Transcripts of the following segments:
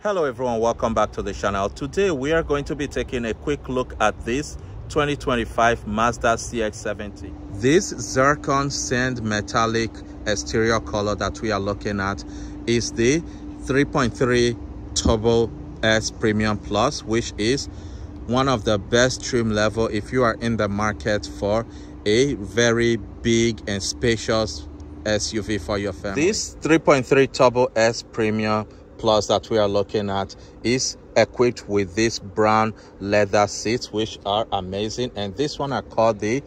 Hello everyone, welcome back to the channel. Today we are going to be taking a quick look at this 2025 Mazda CX-70. This zircon sand metallic exterior color that we are looking at is the 3.3 Turbo S Premium Plus, which is one of the best trim level if you are in the market for a very big and spacious SUV for your family. This 3.3 Turbo S Premium Plus that we are looking at is equipped with this brown leather seats which are amazing and this one are called the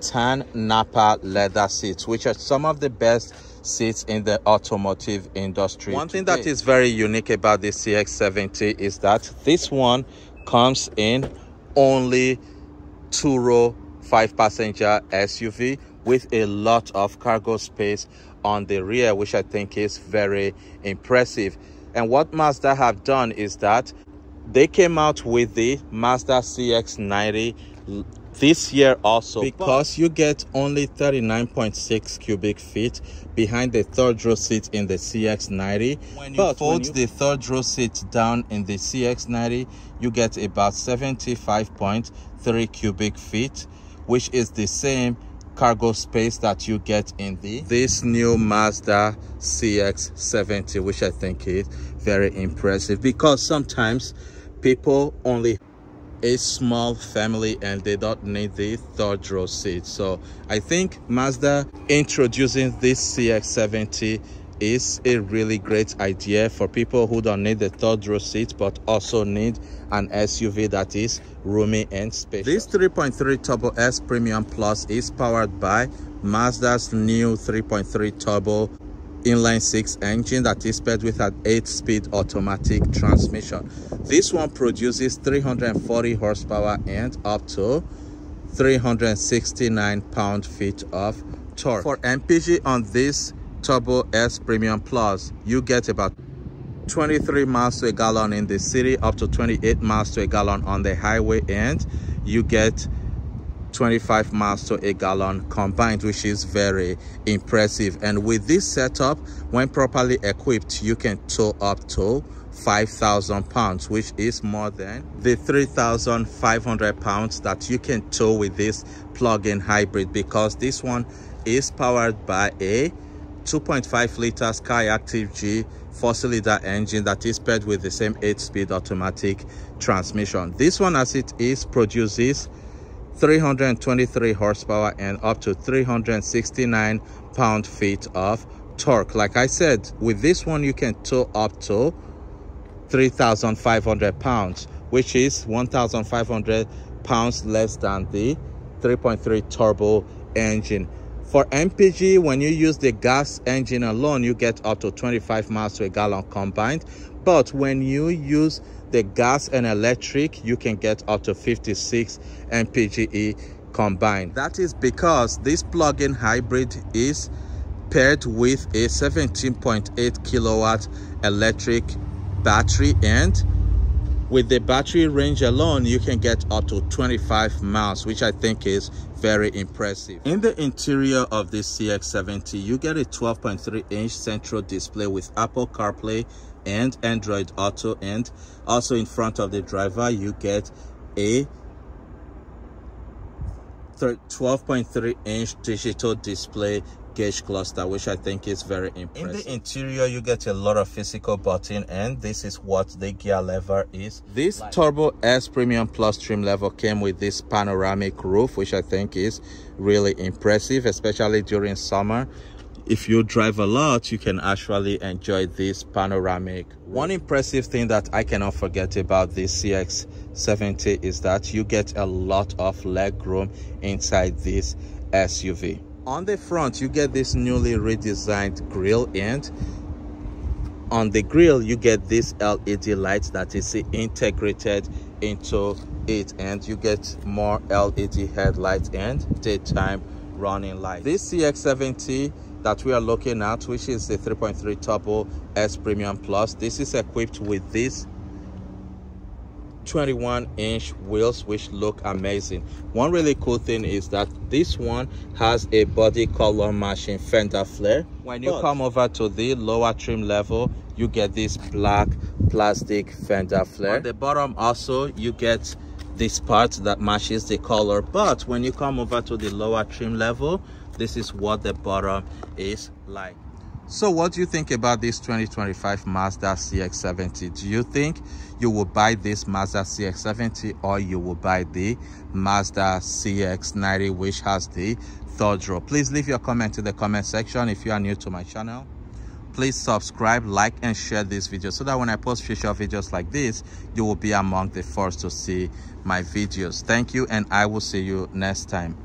tan Nappa leather seats which are some of the best seats in the automotive industry. One thing that is very unique about the CX-70 is that this one comes in only two-row five passenger SUV with a lot of cargo space on the rear which I think is very impressive. And what Mazda have done is that they came out with the Mazda CX-90 this year also. Because you get only 39.6 cubic feet behind the third row seat in the CX-90 when you but fold you... the third row seat down in the CX-90 you get about 75.3 cubic feet which is the same cargo space that you get in the this new Mazda CX-70 which I think is very impressive because sometimes people only a small family and they don't need the third row seat. So i think mazda introducing this cx70 is a really great idea for people who don't need the third row seat but also need an suv that is roomy and spacious. This 3.3 turbo s premium plus is powered by mazda's new 3.3 turbo inline six engine that is paired with an eight speed automatic transmission. This one produces 340 horsepower and up to 369 pound-feet of torque. For mpg on this turbo s premium plus you get about 23 miles to a gallon in the city up to 28 miles to a gallon on the highway and you get 25 miles to a gallon combined which is very impressive. And with this setup when properly equipped you can tow up to 5,000 pounds which is more than the 3,500 pounds that you can tow with this plug-in hybrid because this one is powered by a 2.5 liter Skyactiv G four-cylinder engine that is paired with the same 8-speed automatic transmission. This one as it is produces 323 horsepower and up to 369 pound-feet of torque. Like I said, with this one you can tow up to 3,500 pounds, which is 1,500 pounds less than the 3.3 turbo engine. For MPG, when you use the gas engine alone, you get up to 25 miles to a gallon combined. But when you use the gas and electric, you can get up to 56 MPGE combined. That is because this plug-in hybrid is paired with a 17.8 kilowatt electric battery and with the battery range alone you can get up to 25 miles which i think is very impressive. In the interior of this cx70 you get a 12.3 inch central display with apple carplay and android auto and also in front of the driver you get a 12.3 inch digital display gauge cluster which i think is very impressive in the interior you get a lot of physical button and this is what the gear lever is this turbo s premium plus trim level came with this panoramic roof which i think is really impressive especially during summer. If you drive a lot you can actually enjoy this panoramic one impressive thing that i cannot forget about this cx 70 is that you get a lot of leg room inside this suv on the front you get this newly redesigned grille and on the grille you get this led light that is integrated into it and you get more led headlights and daytime running light this cx70 that we are looking at which is the 3.3 turbo s premium plus this is equipped with this 21 inch wheels which look amazing one really cool thing is that this one has a body color matching fender flare when you but, come over to the lower trim level you get this black plastic fender flare. On the bottom also, you get this part that matches the color. But when you come over to the lower trim level, this is what the bottom is like. So what do you think about this 2025 Mazda CX-70? Do you think you will buy this Mazda CX-70 or you will buy the Mazda CX-90 which has the third row? Please leave your comment in the comment section if you are new to my channel. Please subscribe, like and share this video so that when I post future videos like this, you will be among the first to see my videos. Thank you and I will see you next time.